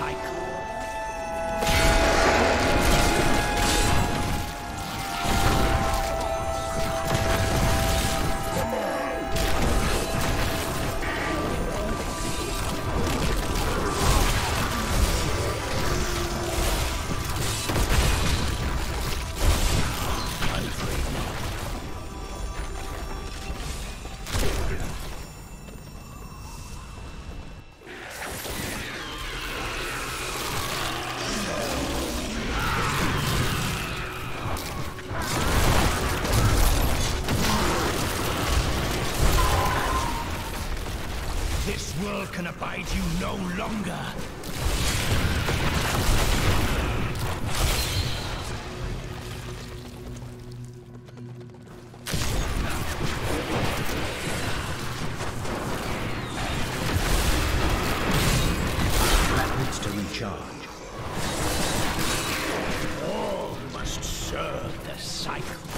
psych. World can abide you no longer. Needs to recharge. All must serve the cycle.